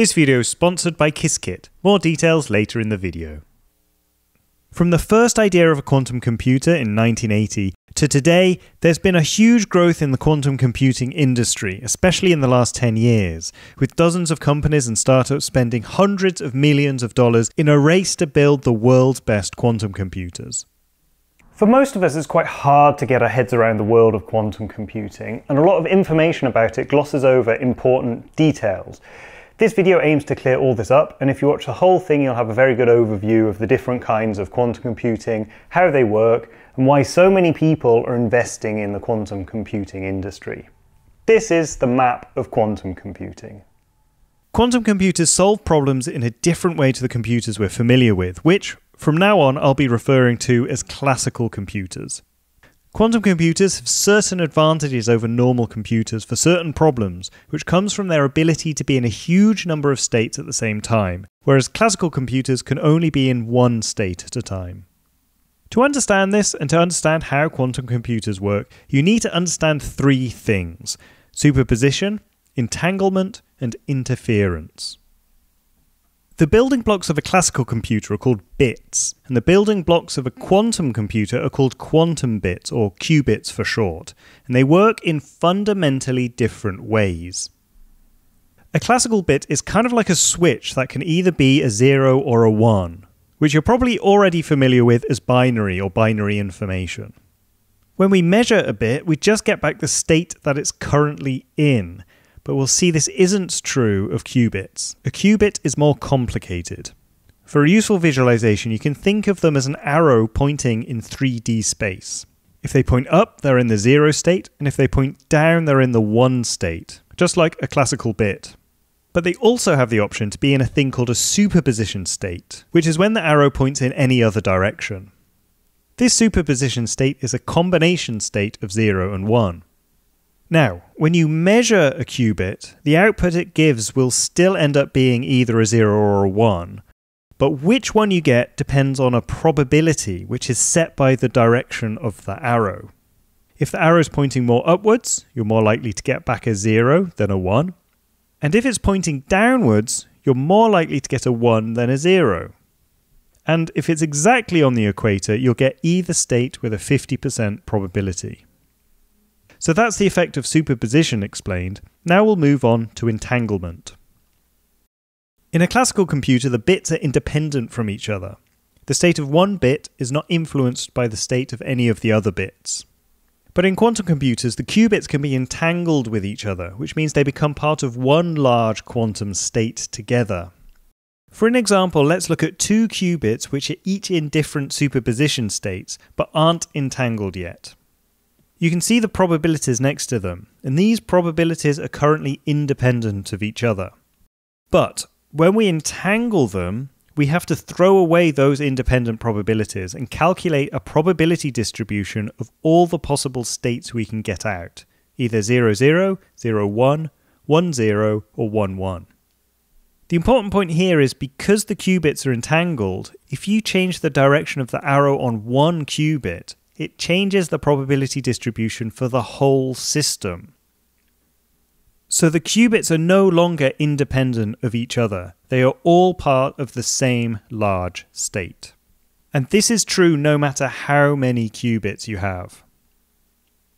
This video is sponsored by Qiskit. More details later in the video. From the first idea of a quantum computer in 1980 to today, there's been a huge growth in the quantum computing industry, especially in the last 10 years, with dozens of companies and startups spending hundreds of millions of dollars in a race to build the world's best quantum computers. For most of us, it's quite hard to get our heads around the world of quantum computing, and a lot of information about it glosses over important details. This video aims to clear all this up, and if you watch the whole thing, you'll have a very good overview of the different kinds of quantum computing, how they work, and why so many people are investing in the quantum computing industry. This is the map of quantum computing. Quantum computers solve problems in a different way to the computers we're familiar with, which, from now on, I'll be referring to as classical computers. Quantum computers have certain advantages over normal computers for certain problems, which comes from their ability to be in a huge number of states at the same time, whereas classical computers can only be in one state at a time. To understand this and to understand how quantum computers work, you need to understand three things superposition, entanglement, and interference. The building blocks of a classical computer are called bits, and the building blocks of a quantum computer are called quantum bits, or qubits for short, and they work in fundamentally different ways. A classical bit is kind of like a switch that can either be a 0 or a 1, which you're probably already familiar with as binary or binary information. When we measure a bit, we just get back the state that it's currently in, but we'll see this isn't true of qubits. A qubit is more complicated. For a useful visualization, you can think of them as an arrow pointing in 3D space. If they point up, they're in the zero state, and if they point down, they're in the one state, just like a classical bit. But they also have the option to be in a thing called a superposition state, which is when the arrow points in any other direction. This superposition state is a combination state of 0 and 1. Now, when you measure a qubit, the output it gives will still end up being either a 0 or a 1, but which one you get depends on a probability which is set by the direction of the arrow. If the arrow is pointing more upwards, you're more likely to get back a 0 than a 1. And if it's pointing downwards, you're more likely to get a 1 than a 0. And if it's exactly on the equator, you'll get either state with a 50% probability. So that's the effect of superposition explained. Now we'll move on to entanglement. In a classical computer, the bits are independent from each other. The state of one bit is not influenced by the state of any of the other bits. But in quantum computers, the qubits can be entangled with each other, which means they become part of one large quantum state together. For an example, let's look at two qubits which are each in different superposition states, but aren't entangled yet. You can see the probabilities next to them, and these probabilities are currently independent of each other. But when we entangle them, we have to throw away those independent probabilities and calculate a probability distribution of all the possible states we can get out either 00, 0, 1, 1 0, or 1 1. The important point here is because the qubits are entangled, if you change the direction of the arrow on one qubit, it changes the probability distribution for the whole system. So the qubits are no longer independent of each other, they are all part of the same large state. And this is true no matter how many qubits you have.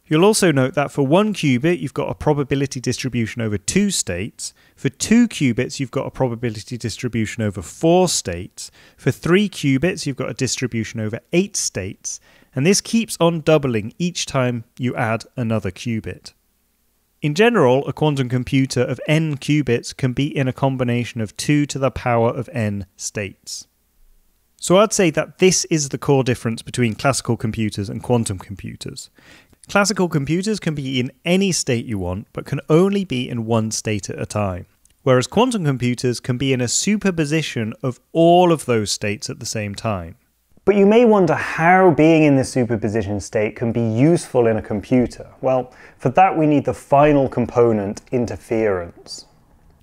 You'll also note that for one qubit, you've got a probability distribution over two states. For two qubits, you've got a probability distribution over four states. For three qubits, you've got a distribution over eight states and this keeps on doubling each time you add another qubit. In general, a quantum computer of n qubits can be in a combination of 2 to the power of n states. So I'd say that this is the core difference between classical computers and quantum computers. Classical computers can be in any state you want, but can only be in one state at a time. Whereas quantum computers can be in a superposition of all of those states at the same time. But you may wonder how being in this superposition state can be useful in a computer. Well, for that we need the final component, interference.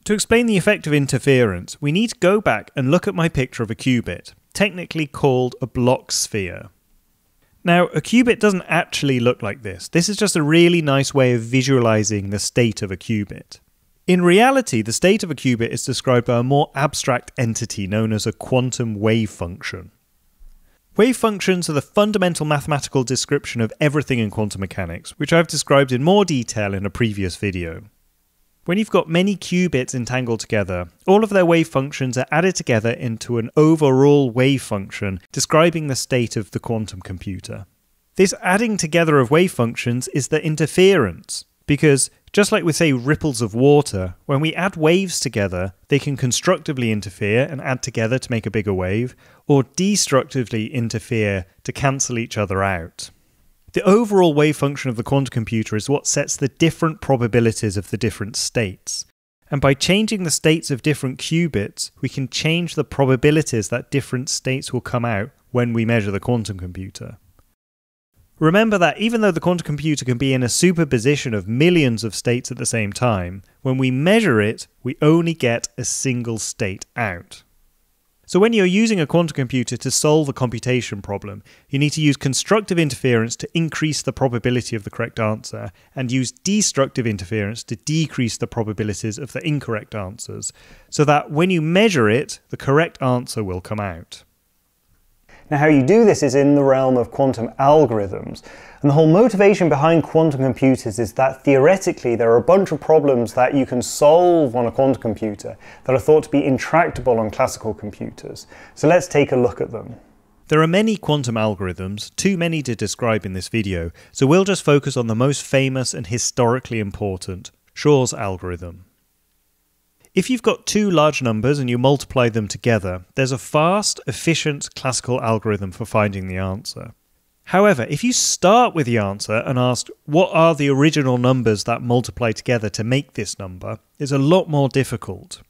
To explain the effect of interference, we need to go back and look at my picture of a qubit, technically called a Bloch sphere. Now, a qubit doesn't actually look like this. This is just a really nice way of visualizing the state of a qubit. In reality, the state of a qubit is described by a more abstract entity known as a quantum wave function. Wave functions are the fundamental mathematical description of everything in quantum mechanics, which I've described in more detail in a previous video. When you've got many qubits entangled together, all of their wave functions are added together into an overall wave function describing the state of the quantum computer. This adding together of wave functions is the interference, because just like with, say, ripples of water, when we add waves together, they can constructively interfere and add together to make a bigger wave, or destructively interfere to cancel each other out. The overall wave function of the quantum computer is what sets the different probabilities of the different states. And by changing the states of different qubits, we can change the probabilities that different states will come out when we measure the quantum computer. Remember that even though the quantum computer can be in a superposition of millions of states at the same time, when we measure it, we only get a single state out. So when you're using a quantum computer to solve a computation problem, you need to use constructive interference to increase the probability of the correct answer, and use destructive interference to decrease the probabilities of the incorrect answers, so that when you measure it, the correct answer will come out. Now, how you do this is in the realm of quantum algorithms. And the whole motivation behind quantum computers is that theoretically there are a bunch of problems that you can solve on a quantum computer that are thought to be intractable on classical computers. So let's take a look at them. There are many quantum algorithms, too many to describe in this video, so we'll just focus on the most famous and historically important, Shor's algorithm. If you've got two large numbers and you multiply them together, there's a fast, efficient classical algorithm for finding the answer. However, if you start with the answer and ask what are the original numbers that multiply together to make this number, it's a lot more difficult.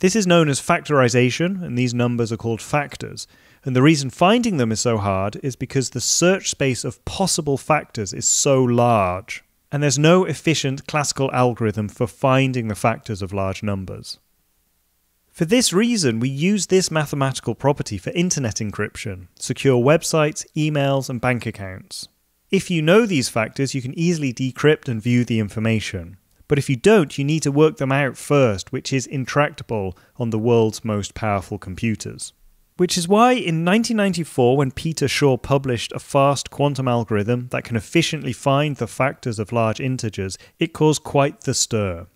This is known as factorization, and these numbers are called factors. And the reason finding them is so hard is because the search space of possible factors is so large and there's no efficient classical algorithm for finding the factors of large numbers. For this reason, we use this mathematical property for internet encryption, secure websites, emails, and bank accounts. If you know these factors, you can easily decrypt and view the information. But if you don't, you need to work them out first, which is intractable on the world's most powerful computers. Which is why in 1994, when Peter Shor published a fast quantum algorithm that can efficiently find the factors of large integers, it caused quite the stir.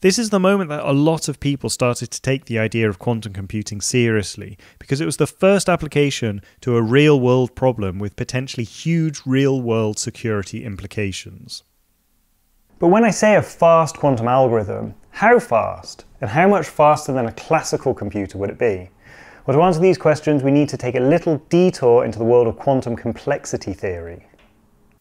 This is the moment that a lot of people started to take the idea of quantum computing seriously, because it was the first application to a real world problem with potentially huge real world security implications. But when I say a fast quantum algorithm, how fast? And how much faster than a classical computer would it be? Well, to answer these questions, we need to take a little detour into the world of quantum complexity theory.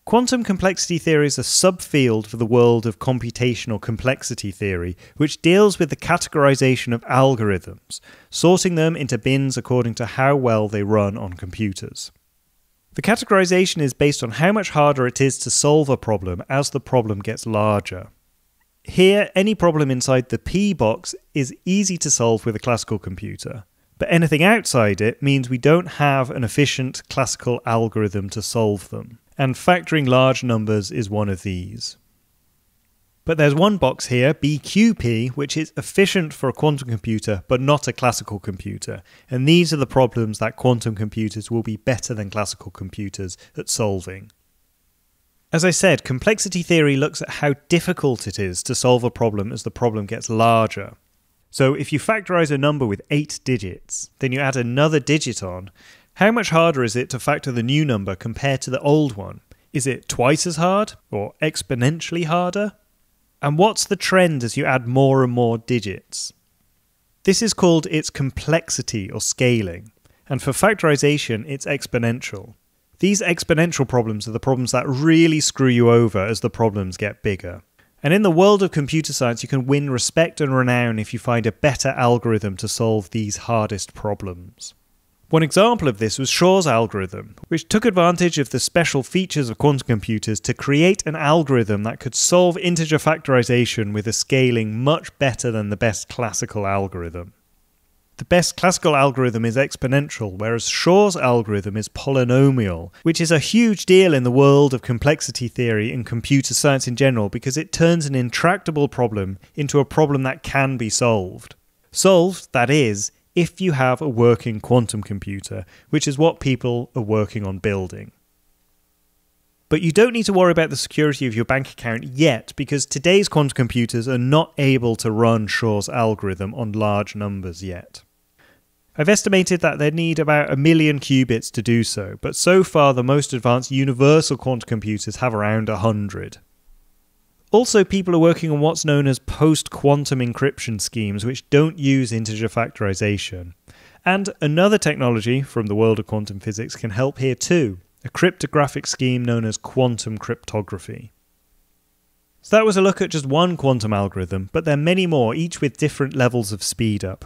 Quantum complexity theory is a subfield for the world of computational complexity theory, which deals with the categorization of algorithms, sorting them into bins according to how well they run on computers. The categorization is based on how much harder it is to solve a problem as the problem gets larger. Here, any problem inside the P box is easy to solve with a classical computer. But anything outside it means we don't have an efficient classical algorithm to solve them. And factoring large numbers is one of these. But there's one box here, BQP, which is efficient for a quantum computer, but not a classical computer. And these are the problems that quantum computers will be better than classical computers at solving. As I said, complexity theory looks at how difficult it is to solve a problem as the problem gets larger. So if you factorize a number with eight digits, then you add another digit on, how much harder is it to factor the new number compared to the old one? Is it twice as hard or exponentially harder? And what's the trend as you add more and more digits? This is called its complexity or scaling, and for factorization, it's exponential. These exponential problems are the problems that really screw you over as the problems get bigger. And in the world of computer science, you can win respect and renown if you find a better algorithm to solve these hardest problems. One example of this was Shor's algorithm, which took advantage of the special features of quantum computers to create an algorithm that could solve integer factorization with a scaling much better than the best classical algorithm. The best classical algorithm is exponential, whereas Shor's algorithm is polynomial, which is a huge deal in the world of complexity theory and computer science in general because it turns an intractable problem into a problem that can be solved. Solved, that is, if you have a working quantum computer, which is what people are working on building. But you don't need to worry about the security of your bank account yet because today's quantum computers are not able to run Shor's algorithm on large numbers yet. I've estimated that they'd need about a million qubits to do so, but so far the most advanced universal quantum computers have around 100. Also, people are working on what's known as post quantum encryption schemes, which don't use integer factorization. And another technology from the world of quantum physics can help here too a cryptographic scheme known as quantum cryptography. So that was a look at just one quantum algorithm, but there are many more, each with different levels of speed up.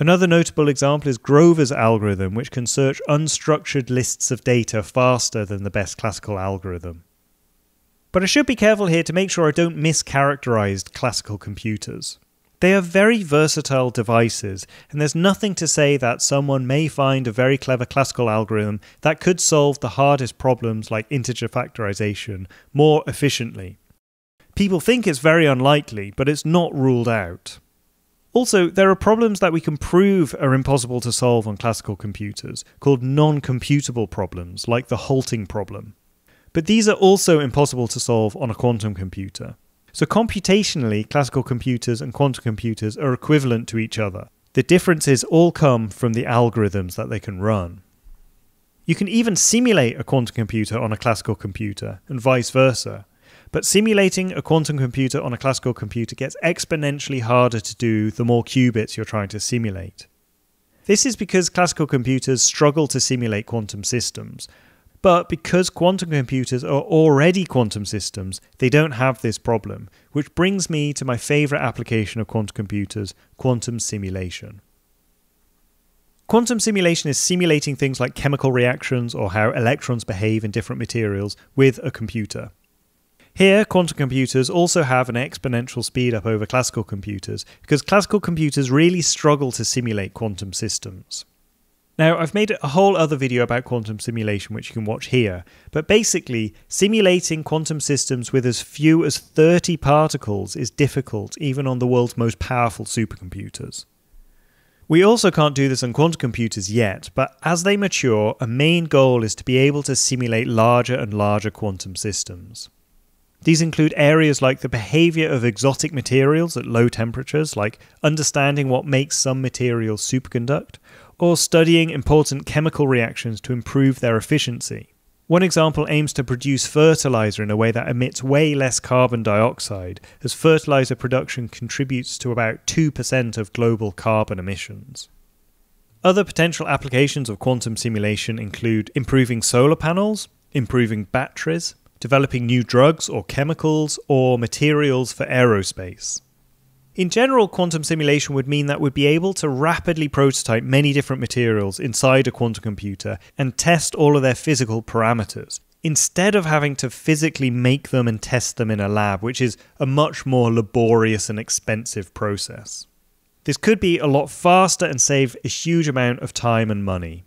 Another notable example is Grover's algorithm, which can search unstructured lists of data faster than the best classical algorithm. But I should be careful here to make sure I don't mischaracterize classical computers. They are very versatile devices, and there's nothing to say that someone may find a very clever classical algorithm that could solve the hardest problems like integer factorization more efficiently. People think it's very unlikely, but it's not ruled out. Also, there are problems that we can prove are impossible to solve on classical computers, called non computable problems, like the halting problem. But these are also impossible to solve on a quantum computer. So, computationally, classical computers and quantum computers are equivalent to each other. The differences all come from the algorithms that they can run. You can even simulate a quantum computer on a classical computer, and vice versa. But simulating a quantum computer on a classical computer gets exponentially harder to do the more qubits you're trying to simulate. This is because classical computers struggle to simulate quantum systems. But because quantum computers are already quantum systems, they don't have this problem, which brings me to my favourite application of quantum computers quantum simulation. Quantum simulation is simulating things like chemical reactions or how electrons behave in different materials with a computer. Here, quantum computers also have an exponential speed up over classical computers because classical computers really struggle to simulate quantum systems. Now, I've made a whole other video about quantum simulation, which you can watch here, but basically, simulating quantum systems with as few as 30 particles is difficult, even on the world's most powerful supercomputers. We also can't do this on quantum computers yet, but as they mature, a main goal is to be able to simulate larger and larger quantum systems. These include areas like the behavior of exotic materials at low temperatures, like understanding what makes some materials superconduct, or studying important chemical reactions to improve their efficiency. One example aims to produce fertilizer in a way that emits way less carbon dioxide, as fertilizer production contributes to about 2% of global carbon emissions. Other potential applications of quantum simulation include improving solar panels, improving batteries, developing new drugs or chemicals or materials for aerospace. In general, quantum simulation would mean that we'd be able to rapidly prototype many different materials inside a quantum computer and test all of their physical parameters, instead of having to physically make them and test them in a lab, which is a much more laborious and expensive process. This could be a lot faster and save a huge amount of time and money.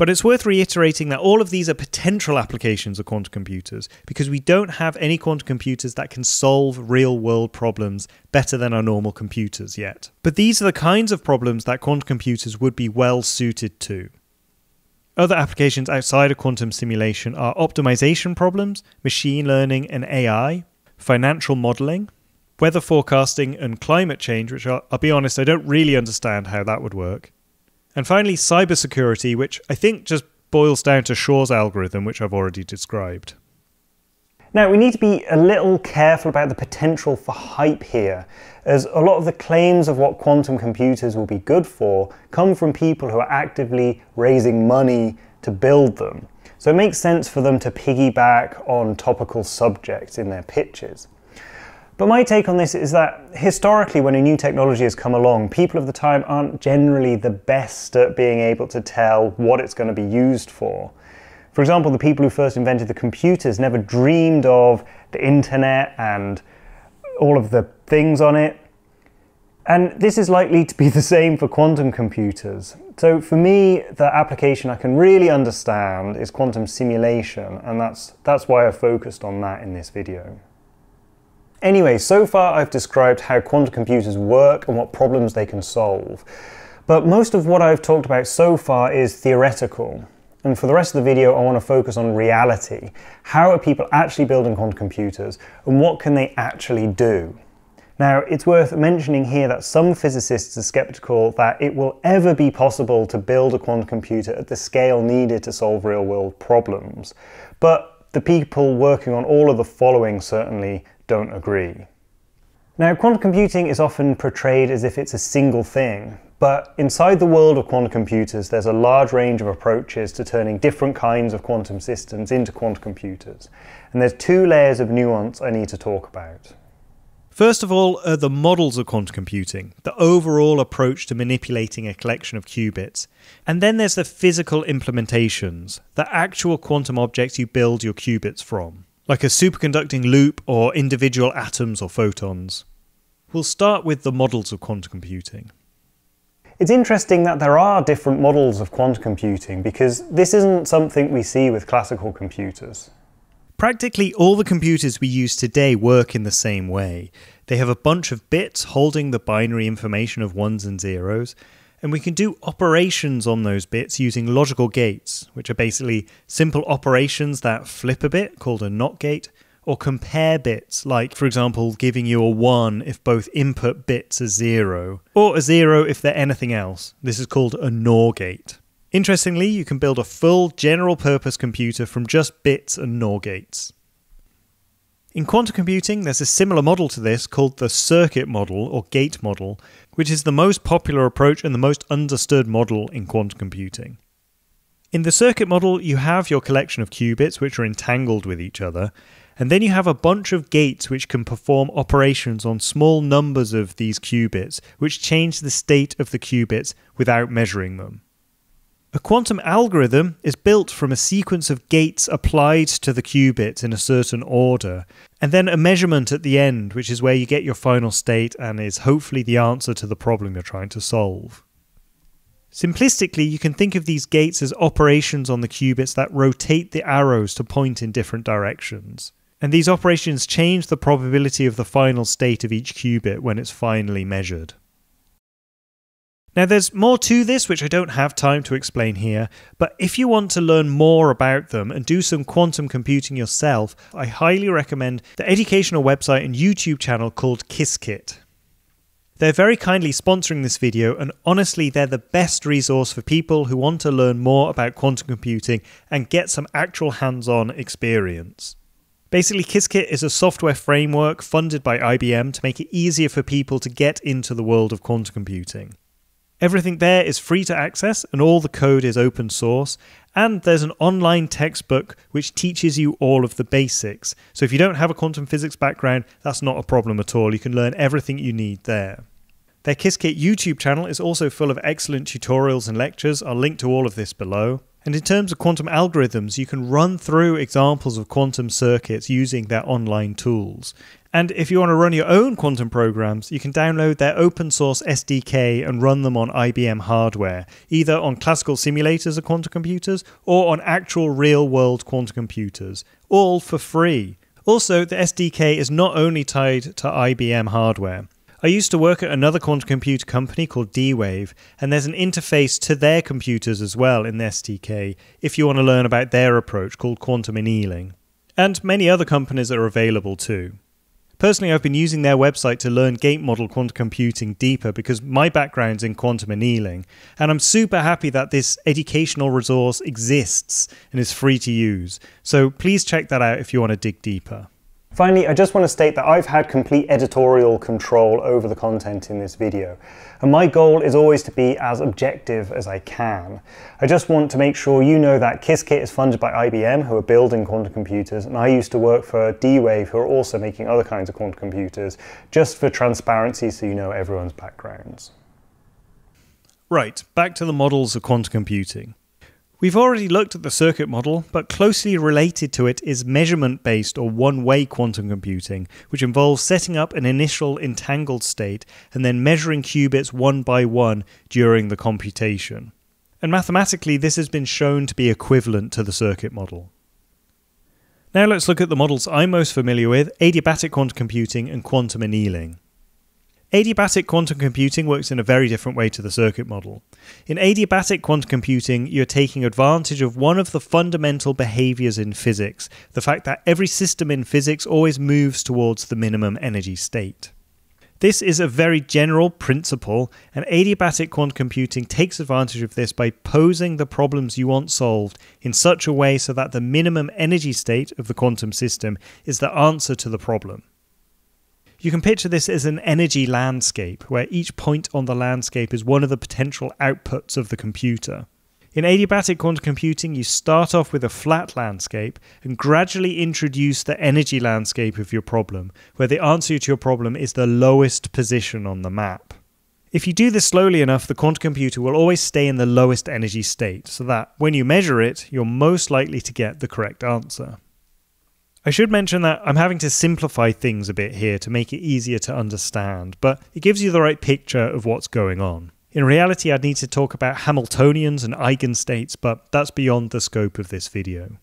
But it's worth reiterating that all of these are potential applications of quantum computers because we don't have any quantum computers that can solve real world problems better than our normal computers yet. But these are the kinds of problems that quantum computers would be well suited to. Other applications outside of quantum simulation are optimization problems, machine learning and AI, financial modeling, weather forecasting, and climate change, which I'll, I'll be honest, I don't really understand how that would work and finally, cybersecurity, which I think just boils down to Shor's algorithm, which I've already described. Now, we need to be a little careful about the potential for hype here, as a lot of the claims of what quantum computers will be good for come from people who are actively raising money to build them. So it makes sense for them to piggyback on topical subjects in their pitches. But my take on this is that historically, when a new technology has come along, people of the time aren't generally the best at being able to tell what it's going to be used for. For example, the people who first invented the computers never dreamed of the internet and all of the things on it. And this is likely to be the same for quantum computers. So for me, the application I can really understand is quantum simulation, and that's, that's why I've focused on that in this video. Anyway, so far I've described how quantum computers work and what problems they can solve. But most of what I've talked about so far is theoretical. And for the rest of the video, I want to focus on reality. How are people actually building quantum computers, and what can they actually do? Now, it's worth mentioning here that some physicists are skeptical that it will ever be possible to build a quantum computer at the scale needed to solve real world problems. But the people working on all of the following certainly don't agree. Now, quantum computing is often portrayed as if it's a single thing, but inside the world of quantum computers, there's a large range of approaches to turning different kinds of quantum systems into quantum computers. And there's two layers of nuance I need to talk about. First of all, are the models of quantum computing, the overall approach to manipulating a collection of qubits. And then there's the physical implementations, the actual quantum objects you build your qubits from, like a superconducting loop or individual atoms or photons. We'll start with the models of quantum computing. It's interesting that there are different models of quantum computing because this isn't something we see with classical computers. Practically all the computers we use today work in the same way. They have a bunch of bits holding the binary information of ones and zeros, and we can do operations on those bits using logical gates, which are basically simple operations that flip a bit, called a NOT gate, or compare bits, like, for example, giving you a 1 if both input bits are 0, or a 0 if they're anything else. This is called a NOR gate. Interestingly, you can build a full general purpose computer from just bits and NOR gates. In quantum computing, there's a similar model to this called the circuit model or gate model, which is the most popular approach and the most understood model in quantum computing. In the circuit model, you have your collection of qubits which are entangled with each other, and then you have a bunch of gates which can perform operations on small numbers of these qubits, which change the state of the qubits without measuring them. A quantum algorithm is built from a sequence of gates applied to the qubits in a certain order, and then a measurement at the end, which is where you get your final state and is hopefully the answer to the problem you're trying to solve. Simplistically, you can think of these gates as operations on the qubits that rotate the arrows to point in different directions. And these operations change the probability of the final state of each qubit when it's finally measured. Now, there's more to this which I don't have time to explain here, but if you want to learn more about them and do some quantum computing yourself, I highly recommend the educational website and YouTube channel called Qiskit. They're very kindly sponsoring this video, and honestly, they're the best resource for people who want to learn more about quantum computing and get some actual hands on experience. Basically, Qiskit is a software framework funded by IBM to make it easier for people to get into the world of quantum computing. Everything there is free to access and all the code is open source. And there's an online textbook which teaches you all of the basics. So if you don't have a quantum physics background, that's not a problem at all. You can learn everything you need there. Their Qiskit YouTube channel is also full of excellent tutorials and lectures. I'll link to all of this below. And in terms of quantum algorithms, you can run through examples of quantum circuits using their online tools. And if you want to run your own quantum programs, you can download their open source SDK and run them on IBM hardware, either on classical simulators of quantum computers or on actual real world quantum computers, all for free. Also, the SDK is not only tied to IBM hardware. I used to work at another quantum computer company called D Wave, and there's an interface to their computers as well in the SDK if you want to learn about their approach called quantum annealing. And many other companies are available too. Personally, I've been using their website to learn gate model quantum computing deeper because my background's in quantum annealing, and I'm super happy that this educational resource exists and is free to use. So please check that out if you want to dig deeper. Finally, I just want to state that I've had complete editorial control over the content in this video, and my goal is always to be as objective as I can. I just want to make sure you know that Qiskit is funded by IBM, who are building quantum computers, and I used to work for D-Wave, who are also making other kinds of quantum computers, just for transparency so you know everyone's backgrounds. Right, back to the models of quantum computing. We've already looked at the circuit model, but closely related to it is measurement based or one way quantum computing, which involves setting up an initial entangled state and then measuring qubits one by one during the computation. And mathematically, this has been shown to be equivalent to the circuit model. Now let's look at the models I'm most familiar with adiabatic quantum computing and quantum annealing. Adiabatic quantum computing works in a very different way to the circuit model. In adiabatic quantum computing, you're taking advantage of one of the fundamental behaviors in physics the fact that every system in physics always moves towards the minimum energy state. This is a very general principle, and adiabatic quantum computing takes advantage of this by posing the problems you want solved in such a way so that the minimum energy state of the quantum system is the answer to the problem. You can picture this as an energy landscape, where each point on the landscape is one of the potential outputs of the computer. In adiabatic quantum computing, you start off with a flat landscape and gradually introduce the energy landscape of your problem, where the answer to your problem is the lowest position on the map. If you do this slowly enough, the quantum computer will always stay in the lowest energy state, so that when you measure it, you're most likely to get the correct answer. I should mention that I'm having to simplify things a bit here to make it easier to understand, but it gives you the right picture of what's going on. In reality, I'd need to talk about Hamiltonians and eigenstates, but that's beyond the scope of this video.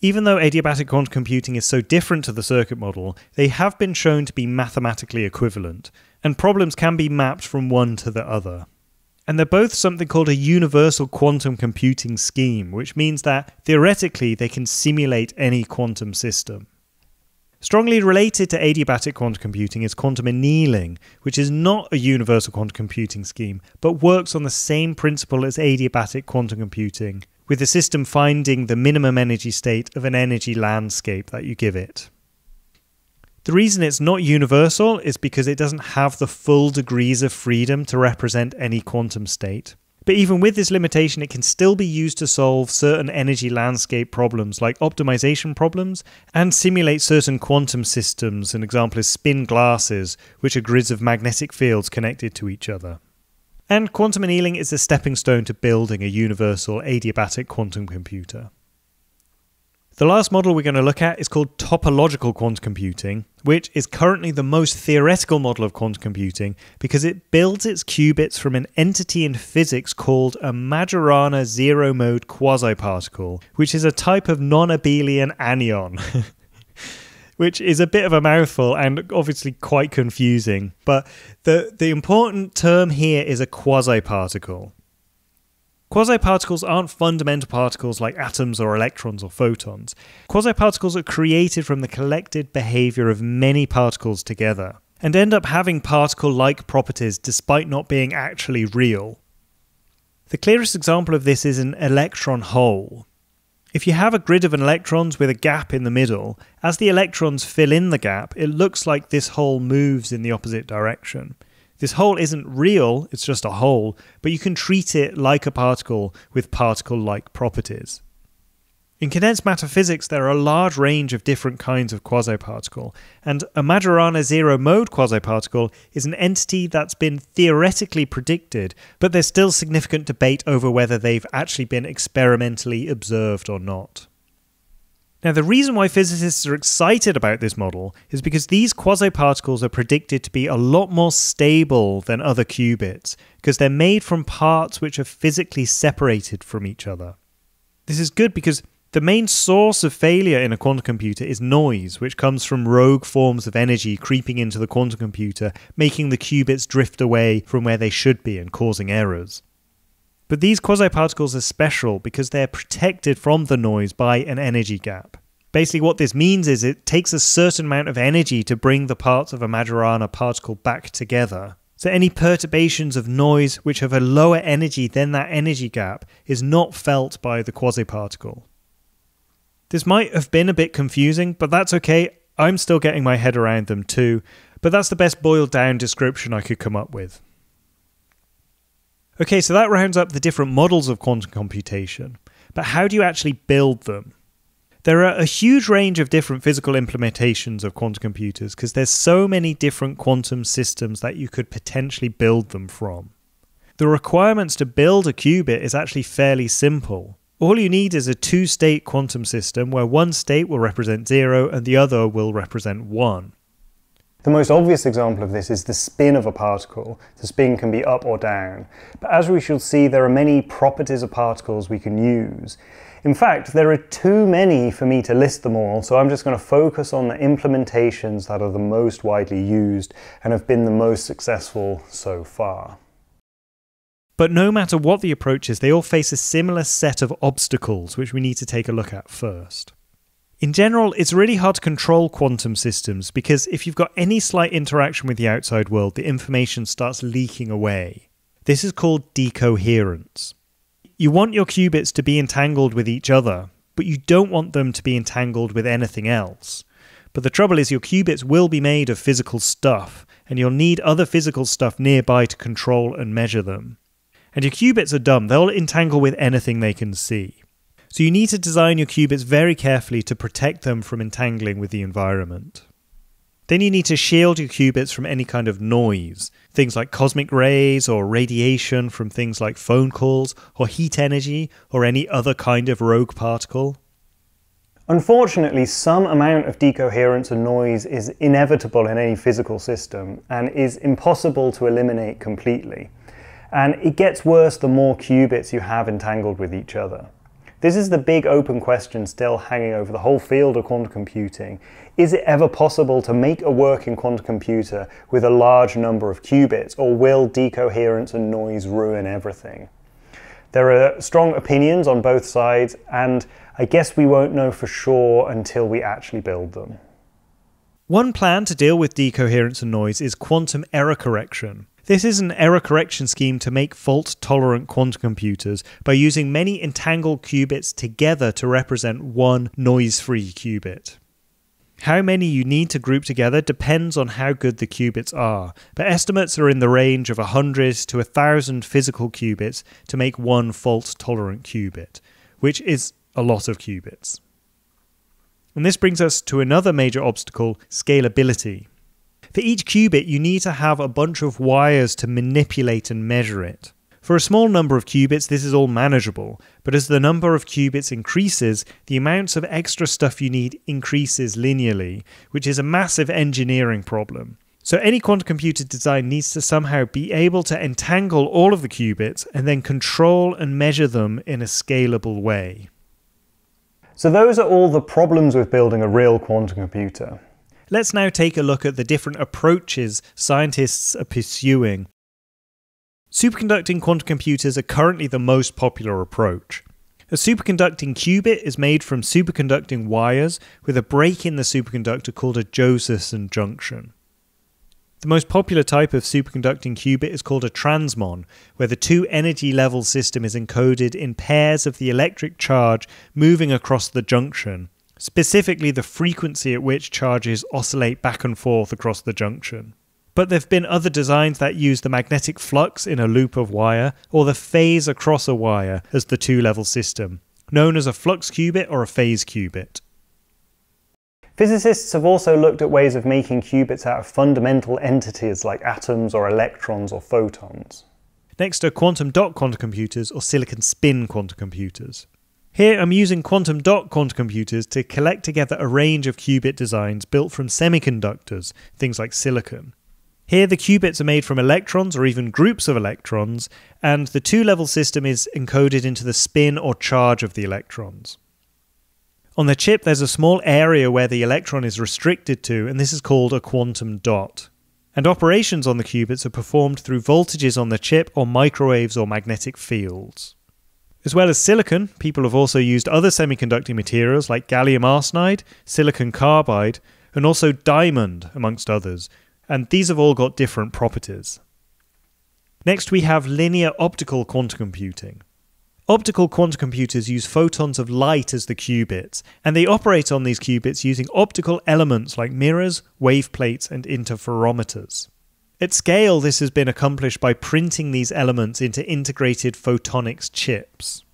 Even though adiabatic quantum computing is so different to the circuit model, they have been shown to be mathematically equivalent, and problems can be mapped from one to the other. And they're both something called a universal quantum computing scheme, which means that theoretically they can simulate any quantum system. Strongly related to adiabatic quantum computing is quantum annealing, which is not a universal quantum computing scheme, but works on the same principle as adiabatic quantum computing, with the system finding the minimum energy state of an energy landscape that you give it. The reason it's not universal is because it doesn't have the full degrees of freedom to represent any quantum state. But even with this limitation, it can still be used to solve certain energy landscape problems like optimization problems and simulate certain quantum systems. An example is spin glasses, which are grids of magnetic fields connected to each other. And quantum annealing is a stepping stone to building a universal adiabatic quantum computer. The last model we're going to look at is called topological quantum computing, which is currently the most theoretical model of quantum computing because it builds its qubits from an entity in physics called a Majorana zero mode quasiparticle, which is a type of non abelian anyon. which is a bit of a mouthful and obviously quite confusing. But the, the important term here is a quasiparticle. Quasiparticles aren't fundamental particles like atoms or electrons or photons. Quasiparticles are created from the collected behavior of many particles together, and end up having particle like properties despite not being actually real. The clearest example of this is an electron hole. If you have a grid of electrons with a gap in the middle, as the electrons fill in the gap, it looks like this hole moves in the opposite direction. This hole isn't real, it's just a hole, but you can treat it like a particle with particle like properties. In condensed matter physics, there are a large range of different kinds of quasiparticle, and a Majorana zero mode quasiparticle is an entity that's been theoretically predicted, but there's still significant debate over whether they've actually been experimentally observed or not. Now, the reason why physicists are excited about this model is because these quasiparticles are predicted to be a lot more stable than other qubits, because they're made from parts which are physically separated from each other. This is good because the main source of failure in a quantum computer is noise, which comes from rogue forms of energy creeping into the quantum computer, making the qubits drift away from where they should be and causing errors. But these quasiparticles are special because they're protected from the noise by an energy gap. Basically, what this means is it takes a certain amount of energy to bring the parts of a Majorana particle back together. So, any perturbations of noise which have a lower energy than that energy gap is not felt by the quasiparticle. This might have been a bit confusing, but that's okay. I'm still getting my head around them too, but that's the best boiled down description I could come up with. Okay, so that rounds up the different models of quantum computation. But how do you actually build them? There are a huge range of different physical implementations of quantum computers because there's so many different quantum systems that you could potentially build them from. The requirements to build a qubit is actually fairly simple. All you need is a two state quantum system where one state will represent 0 and the other will represent 1. The most obvious example of this is the spin of a particle. The spin can be up or down. But as we shall see, there are many properties of particles we can use. In fact, there are too many for me to list them all, so I'm just going to focus on the implementations that are the most widely used and have been the most successful so far. But no matter what the approach is, they all face a similar set of obstacles, which we need to take a look at first. In general, it's really hard to control quantum systems because if you've got any slight interaction with the outside world, the information starts leaking away. This is called decoherence. You want your qubits to be entangled with each other, but you don't want them to be entangled with anything else. But the trouble is, your qubits will be made of physical stuff, and you'll need other physical stuff nearby to control and measure them. And your qubits are dumb, they'll entangle with anything they can see. So you need to design your qubits very carefully to protect them from entangling with the environment. Then you need to shield your qubits from any kind of noise, things like cosmic rays or radiation from things like phone calls or heat energy or any other kind of rogue particle. Unfortunately, some amount of decoherence and noise is inevitable in any physical system and is impossible to eliminate completely. And it gets worse the more qubits you have entangled with each other. This is the big open question still hanging over the whole field of quantum computing. Is it ever possible to make a working quantum computer with a large number of qubits, or will decoherence and noise ruin everything? There are strong opinions on both sides, and I guess we won't know for sure until we actually build them. One plan to deal with decoherence and noise is quantum error correction. This is an error correction scheme to make fault tolerant quantum computers by using many entangled qubits together to represent one noise free qubit. How many you need to group together depends on how good the qubits are, but estimates are in the range of 100 to 1000 physical qubits to make one fault tolerant qubit, which is a lot of qubits. And this brings us to another major obstacle scalability. For each qubit, you need to have a bunch of wires to manipulate and measure it. For a small number of qubits, this is all manageable, but as the number of qubits increases, the amounts of extra stuff you need increases linearly, which is a massive engineering problem. So any quantum computer design needs to somehow be able to entangle all of the qubits and then control and measure them in a scalable way. So those are all the problems with building a real quantum computer. Let's now take a look at the different approaches scientists are pursuing. Superconducting quantum computers are currently the most popular approach. A superconducting qubit is made from superconducting wires with a break in the superconductor called a Josephson junction. The most popular type of superconducting qubit is called a transmon, where the two energy level system is encoded in pairs of the electric charge moving across the junction, specifically the frequency at which charges oscillate back and forth across the junction. But there have been other designs that use the magnetic flux in a loop of wire or the phase across a wire as the two level system, known as a flux qubit or a phase qubit. Physicists have also looked at ways of making qubits out of fundamental entities like atoms or electrons or photons. Next are quantum dot quantum computers or silicon spin quantum computers. Here I'm using quantum dot quantum computers to collect together a range of qubit designs built from semiconductors, things like silicon. Here the qubits are made from electrons or even groups of electrons, and the two level system is encoded into the spin or charge of the electrons. On the chip, there's a small area where the electron is restricted to, and this is called a quantum dot. And operations on the qubits are performed through voltages on the chip or microwaves or magnetic fields. As well as silicon, people have also used other semiconducting materials like gallium arsenide, silicon carbide, and also diamond, amongst others, and these have all got different properties. Next, we have linear optical quantum computing. Optical quantum computers use photons of light as the qubits, and they operate on these qubits using optical elements like mirrors, wave plates, and interferometers. At scale, this has been accomplished by printing these elements into integrated photonics chips.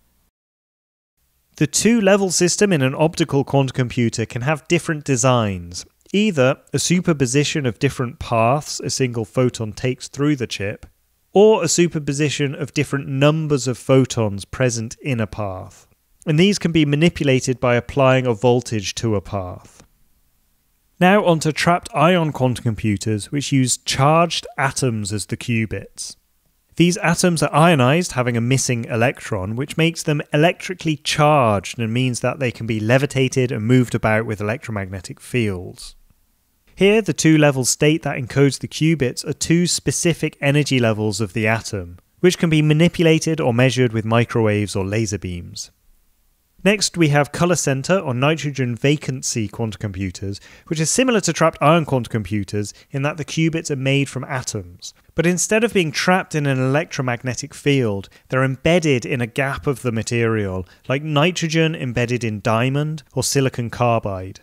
The two level system in an optical quantum computer can have different designs. Either a superposition of different paths a single photon takes through the chip, or a superposition of different numbers of photons present in a path. And these can be manipulated by applying a voltage to a path. Now onto trapped ion quantum computers, which use charged atoms as the qubits. These atoms are ionized, having a missing electron, which makes them electrically charged and means that they can be levitated and moved about with electromagnetic fields. Here, the two level state that encodes the qubits are two specific energy levels of the atom, which can be manipulated or measured with microwaves or laser beams. Next, we have color center or nitrogen vacancy quantum computers, which is similar to trapped ion quantum computers in that the qubits are made from atoms. But instead of being trapped in an electromagnetic field, they're embedded in a gap of the material, like nitrogen embedded in diamond or silicon carbide.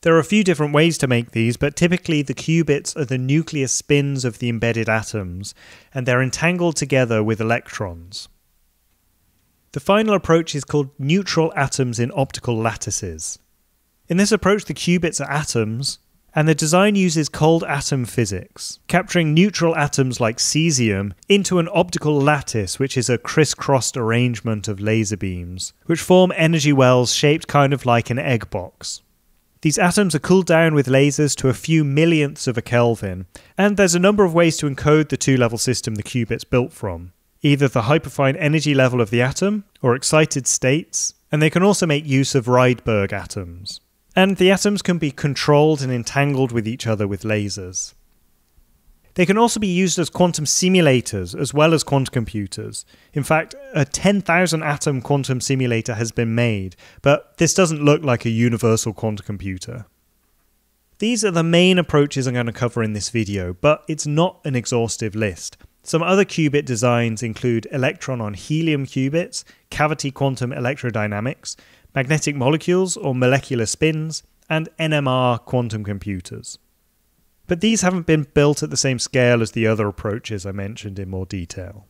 There are a few different ways to make these, but typically the qubits are the nuclear spins of the embedded atoms, and they're entangled together with electrons. The final approach is called neutral atoms in optical lattices. In this approach, the qubits are atoms, and the design uses cold atom physics, capturing neutral atoms like cesium into an optical lattice, which is a crisscrossed arrangement of laser beams, which form energy wells shaped kind of like an egg box. These atoms are cooled down with lasers to a few millionths of a Kelvin, and there's a number of ways to encode the two level system the qubit's built from either the hyperfine energy level of the atom or excited states, and they can also make use of Rydberg atoms. And the atoms can be controlled and entangled with each other with lasers. They can also be used as quantum simulators as well as quantum computers. In fact, a 10,000 atom quantum simulator has been made, but this doesn't look like a universal quantum computer. These are the main approaches I'm going to cover in this video, but it's not an exhaustive list. Some other qubit designs include electron on helium qubits, cavity quantum electrodynamics, magnetic molecules or molecular spins, and NMR quantum computers. But these haven't been built at the same scale as the other approaches I mentioned in more detail.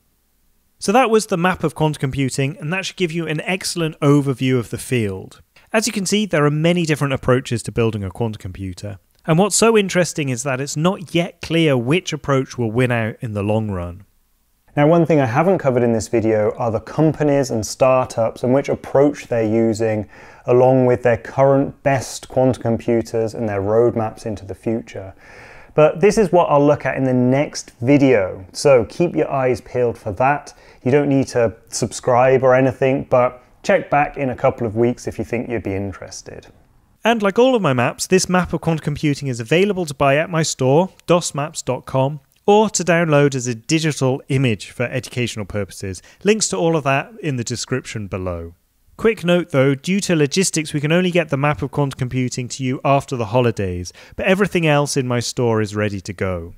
So that was the map of quantum computing, and that should give you an excellent overview of the field. As you can see, there are many different approaches to building a quantum computer, and what's so interesting is that it's not yet clear which approach will win out in the long run. Now one thing I haven't covered in this video are the companies and startups and which approach they're using along with their current best quantum computers and their roadmaps into the future. But this is what I'll look at in the next video, so keep your eyes peeled for that. You don't need to subscribe or anything, but check back in a couple of weeks if you think you'd be interested. And like all of my maps, this map of quantum computing is available to buy at my store, dosmaps.com, or to download as a digital image for educational purposes. Links to all of that in the description below. Quick note though, due to logistics, we can only get the map of quantum computing to you after the holidays, but everything else in my store is ready to go.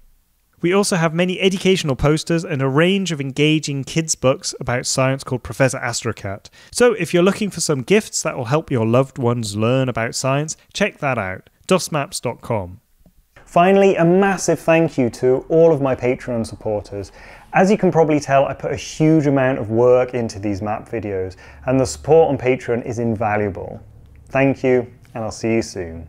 We also have many educational posters and a range of engaging kids' books about science called Professor Astrocat. So if you're looking for some gifts that will help your loved ones learn about science, check that out. dosmaps.com. Finally, a massive thank you to all of my Patreon supporters. As you can probably tell, I put a huge amount of work into these map videos, and the support on Patreon is invaluable. Thank you, and I'll see you soon.